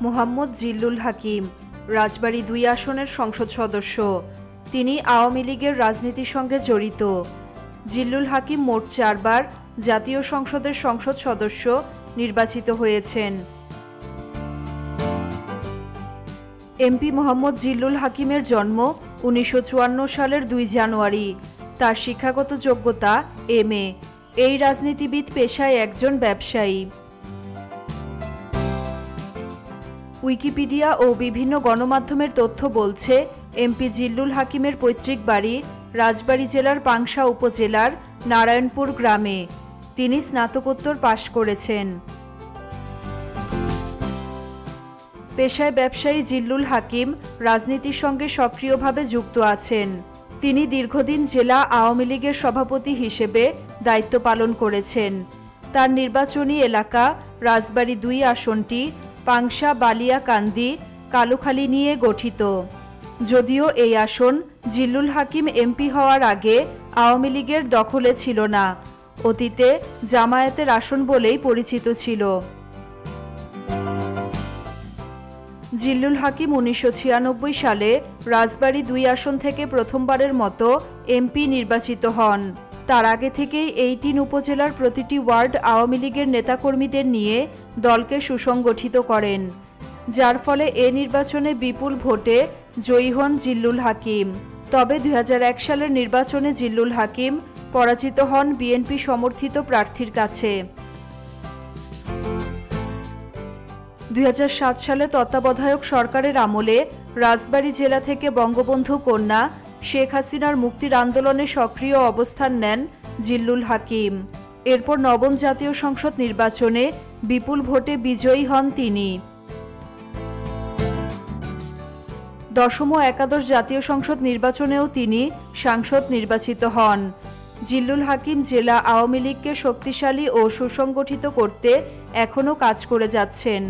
মোহাম্মদ জিল্লুল হাকিম, রাজবাড়ী দুই আসনের সংসদ সদস্য। তিনি আওয়ামী লীগের রাজনীতির সঙ্গে জড়িত। জিল্লুল হাকিম মোট চারবার জাতীয় সংসদের সংসদ সদস্য নির্বাচিত হয়েছেন। এমপি মোহাম্মদ জিল্লুল হাকিমের জন্ম উনিশশো চুয়ান্ন সালের দুই জানুয়ারি। তার শিক্ষাগত যোগ্যতা এম এ। এই রাজনীতিবিদ পেশায় একজন ব্যবসায়ী। উইকিপিডিয়া ও বিভিন্ন গণমাধ্যমের তথ্য বলছে, এমপি জিল্লুল হাকিমের পৈতৃক বাড়ি রাজবাড়ী জেলার পাংশা উপজেলার নারায়ণপুর গ্রামে। তিনি স্নাতকোত্তর পাশ করেছেন। পেশায় ব্যবসায়ী জিল্লুল হাকিম রাজনীতির সঙ্গে সক্রিয়ভাবে যুক্ত আছেন। তিনি দীর্ঘদিন জেলা আওয়ামী লীগের সভাপতি হিসেবে দায়িত্ব পালন করেছেন। তার নির্বাচনী এলাকা রাজবাড়ী দুই আসনটি পাংশা, বালিয়াকান্দি, কালুখালি নিয়ে গঠিত। যদিও এই আসন জিল্লুল হাকিম এমপি হওয়ার আগে আওয়ামী লীগের দখলে ছিল না, অতীতে জামায়াতের আসন বলেই পরিচিত ছিল। জিল্লুল হাকিম উনিশশো ছিয়ানব্বই সালে রাজবাড়ী দুই আসন থেকে প্রথমবারের মতো এমপি নির্বাচিত হন। তার আগে থেকেই এই তিন উপজেলার প্রতিটি ওয়ার্ড আওয়ামী লীগের নেতাকর্মীদের নিয়ে দলকে সুসংগঠিত করেন, যার ফলে এ নির্বাচনে বিপুল ভোটে জয়ী হন জিল্লুল হাকিম। তবে দুই হাজার এক সালের নির্বাচনে জিল্লুল হাকিম পরাজিত হন বিএনপি সমর্থিত প্রার্থীর কাছে। দুই হাজার সাত সালে তত্ত্বাবধায়ক সরকারের আমলে রাজবাড়ী জেলা থেকে বঙ্গবন্ধু কন্যা শেখ হাসিনার মুক্তির আন্দোলনে সক্রিয় অবস্থান নেন জিল্লুল হাকিম। এরপর নবম জাতীয় সংসদ নির্বাচনে বিপুল ভোটে বিজয়ী হন তিনি। দশম ও একাদশ জাতীয় সংসদ নির্বাচনেও তিনি সাংসদ নির্বাচিত হন। জিল্লুল হাকিম জেলা আওয়ামী লীগকে শক্তিশালী ও সুসংগঠিত করতে এখনও কাজ করে যাচ্ছেন।